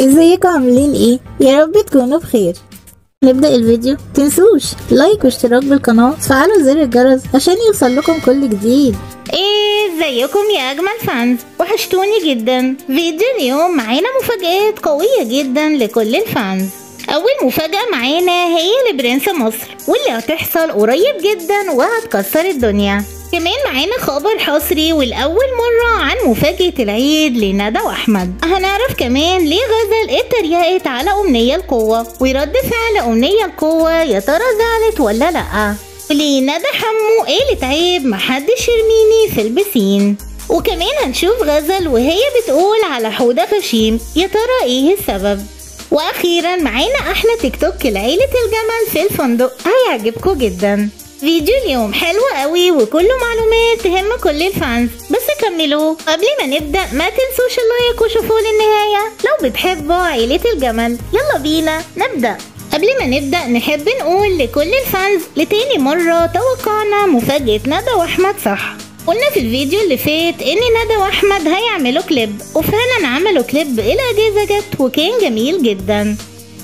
ازيكم؟ عاملين إيه؟ يا رب تكونوا بخير. نبدأ الفيديو؟ تنسوش like واشتراك بالقناة. وتفعلوا زر الجرس عشان يوصل لكم كل جديد. إيه ازيكم يا أجمل fans وحشتوني جدا. فيديو اليوم معانا مفاجآت قوية جدا لكل ال fans أول مفاجأة معانا هي لبرنس مصر واللي هتحصل قريب جدا وهتكسر الدنيا. كمان معانا خبر حصري والأول مرة عن مفاجأة العيد لندى وأحمد. هنعرف كمان ليه غزل اتريقت على أمنية القوة ورد فعل أمنية القوة يا ترى زعلت ولا لأ؟ ليه ندى حمو قالت عيب محدش يرميني في البسين. وكمان هنشوف غزل وهي بتقول على حودة غشيم يا ترى إيه السبب؟ وأخيرا معانا أحلى تيك توك لعيلة الجمل في الفندق هيعجبكم جدا. فيديو اليوم. حلو قوي وكله معلومات تهم كل ال fans. بس كملوا. قبل ما نبدأ ما تنسوش ال like وشوفوا للنهاية. لو بتحبوا عيلة الجمل. يلا بينا نبدأ. قبل ما نبدأ نحب نقول لكل ال fans لتاني مرة توقعنا مفاجأة ندى وأحمد صح. قلنا في الفيديو اللي فات إن ندى وأحمد هيعملوا كليب وفعلا عملوا كليب الاجازة جت وكان جميل جدا.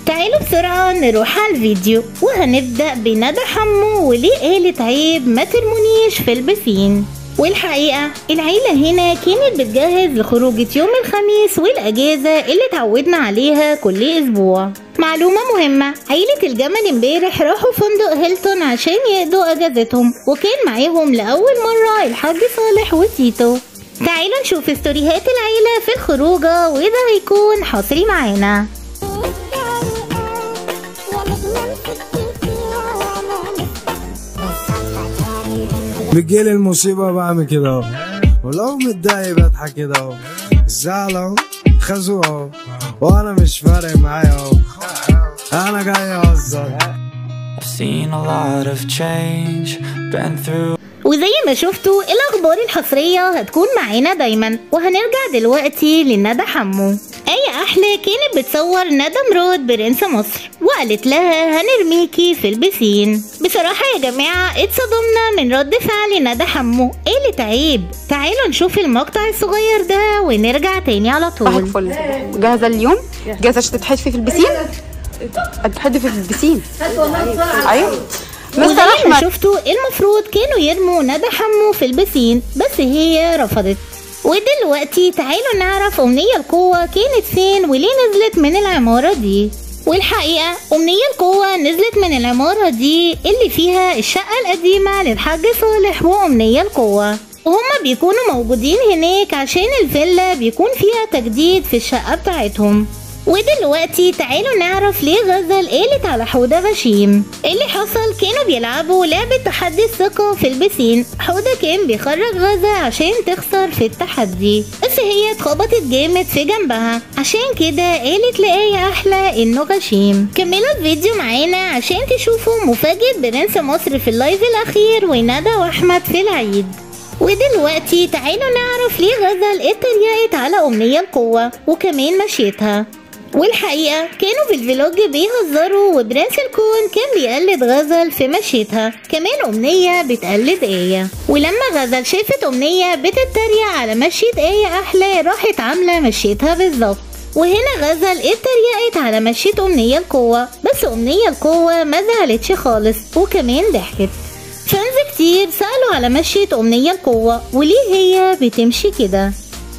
تعالوا بسرعة نروح على الفيديو وهنبدأ بندى حمو وليه قالت عيب ما ترمونيش في البسين. والحقيقة العيلة هنا كانت بتجهز لخروجة يوم الخميس والأجازة اللي اتعودنا عليها كل أسبوع. معلومة مهمة عيلة الجمل امبارح راحوا فندق هيلتون عشان يقضوا أجازتهم وكان معاهم لأول مرة الحاج صالح وتيتو. تعالوا نشوف ستوريهات العيلة في الخروجة وده هيكون حصري معانا. بتجيلي المصيبة بعمل كده اهو. ولو متضايق بضحك كده اهو. الزعل اهو خازوق اهو. وأنا مش فارق معايا اهو. أنا جاي اهزر. I've seen a lot of change, been through وزي ما شفتوا الأخبار الحصرية هتكون معانا دايما. وهنرجع دلوقتي لندى حمو. آية أحلى كانت بتصور ندى مراد برنس مصر. وقالت لها هنرميكي في البسين. بصراحة يا جماعة اتصدمنا من رد فعل ندى حمو. قالت عيب تعالوا نشوف المقطع الصغير ده ونرجع تاني على طول. جاهزة اليوم؟ جاهزة عشان تتحدفي في البسين؟ تتحدفي في البسين. أيوه. وزي ما شفتوا المفروض كانوا يرموا ندى حمو في البسين بس هي رفضت. ودلوقتي تعالوا نعرف أمنية القوة كانت فين وليه نزلت من العمارة دي. والحقيقة أمنية القوة نزلت من العمارة دي اللي فيها الشقة القديمة للحاج صالح وأمنية القوة. وهما بيكونوا موجودين هناك عشان الفيلا بيكون فيها تجديد في الشقة بتاعتهم. ودلوقتي تعالوا نعرف ليه غزل قالت على حودة غشيم. اللي حصل كانوا بيلعبوا لعبة تحدي الثقة في البسين. حودة كان بيخرج غزة عشان تخسر في التحدي. بس هي اتخبطت جامد في جنبها. عشان كده قالت لآية أحلى إنه غشيم. كملوا الفيديو معانا عشان تشوفوا مفاجأة برنس مصر في اللايف الأخير وندى وأحمد في العيد. ودلوقتي تعالوا نعرف ليه غزل اتريقت على أمنية القوة وكمان مشيتها. والحقيقة كانوا في الفلوج بيهزروا وبرنس الكون كان بيقلد غزل في مشيتها. كمان أمنية بتقلد آية. ولما غزل شافت أمنية بتتريق على مشية آية أحلى راحت عاملة مشيتها بالظبط. وهنا غزل اتريقت على مشية أمنية القوة. بس أمنية القوة ما زعلتش خالص وكمان ضحكت. فانز كتير سألوا على مشية أمنية القوة وليه هي بتمشي كده؟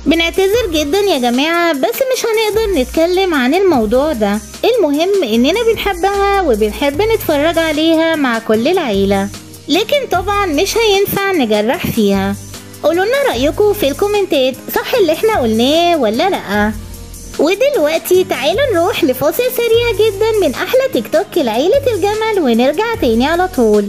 بنعتذر جدا يا جماعة بس مش هنقدر نتكلم عن الموضوع ده. المهم إننا بنحبها وبنحب نتفرج عليها مع كل العيلة. لكن طبعا مش هينفع نجرح فيها. قولولنا رأيكم في الكومنتات صح اللي إحنا قلناه ولا لأ؟ ودلوقتي تعالوا نروح لفاصل سريع جدا من أحلى تيك توك لعيلة الجمل ونرجع تاني على طول.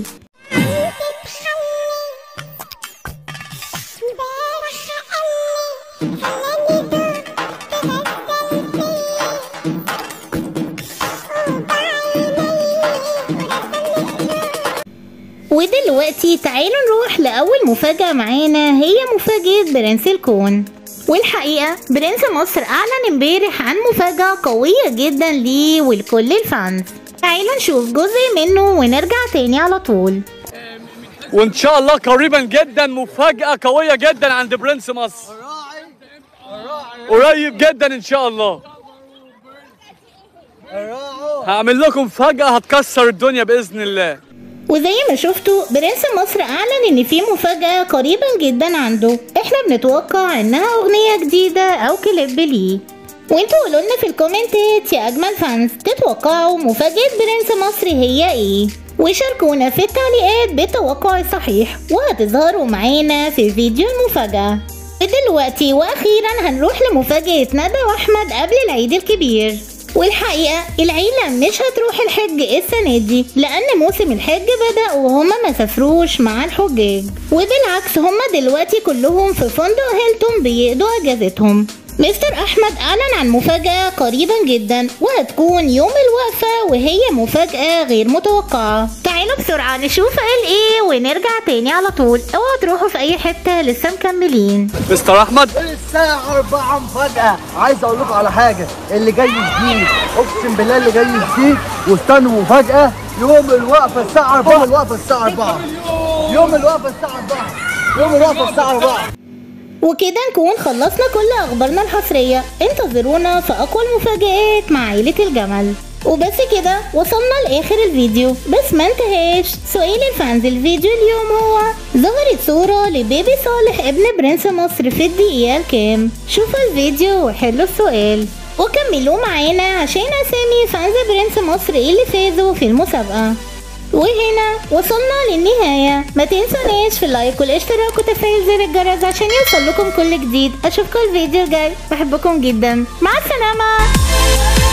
ودلوقتي تعالوا نروح لأول مفاجأة معانا هي مفاجأة برنس الكون. والحقيقة برنس مصر أعلن امبارح عن مفاجأة قوية جدا ليه ولكل ال fans. تعالوا نشوف جزء منه ونرجع تاني على طول. وإن شاء الله قريبا جدا مفاجأة قوية جدا عند برنس مصر. قريب جدا إن شاء الله. هعمل لكم مفاجأة هتكسر الدنيا بإذن الله. وزي ما شفتوا برنس مصر أعلن إن في مفاجأة قريبا جدا عنده. إحنا بنتوقع إنها أغنية جديدة أو كليب ليه. وإنتوا قولوا لنا في الكومنتات يا أجمل fans تتوقعوا مفاجأة برنس مصر هي إيه؟ وشاركونا في التعليقات بالتوقع الصحيح وهتظهروا معانا في فيديو المفاجأة. دلوقتي وأخيرا هنروح لمفاجأة ندى وأحمد قبل العيد الكبير. والحقيقة العيلة مش هتروح الحج السنة دي لأن موسم الحج بدأ وهما ما سافروش مع الحجاج. وبالعكس هما دلوقتي كلهم في فندق هيلتون بيقضوا أجازتهم. مستر أحمد أعلن عن مفاجأة قريبا جدا وهتكون يوم الوقفة وهي مفاجأة غير متوقعة. تعالوا بسرعة نشوف قال إيه ونرجع تاني على طول. اوعوا تروحوا في أي حتة لسه مكملين. مستر أحمد؟ الساعة 4 مفاجأة. عايز أقول لكم على حاجة اللي جاي جديد. أقسم بالله اللي جاي جديد. واستنوا مفاجأة. يوم الوقفة الساعة 4 يوم الوقفة الساعة 4 يوم الوقفة الساعة 4 يوم الوقفة الساعة 4 وكده نكون خلصنا كل أخبارنا الحصرية. انتظرونا في أقوى المفاجآت مع عيلة الجمل. وبس كده وصلنا لآخر الفيديو. بس ما انتهاش سؤال الفانز الفيديو اليوم هو ظهرت صورة لبيبي صالح ابن برنس مصر في الدقيقة الكام شوفوا الفيديو وحلوا السؤال. وكملوا معانا عشان أسامي fans برنس مصر اللي فازوا في المسابقة. وهنا وصلنا للنهاية. ما تنسوناش في ال like والاشتراك وتفعيل زر الجرس عشان يوصل لكم كل جديد. أشوفكم الفيديو الجاي. بحبكم جدا. مع السلامة.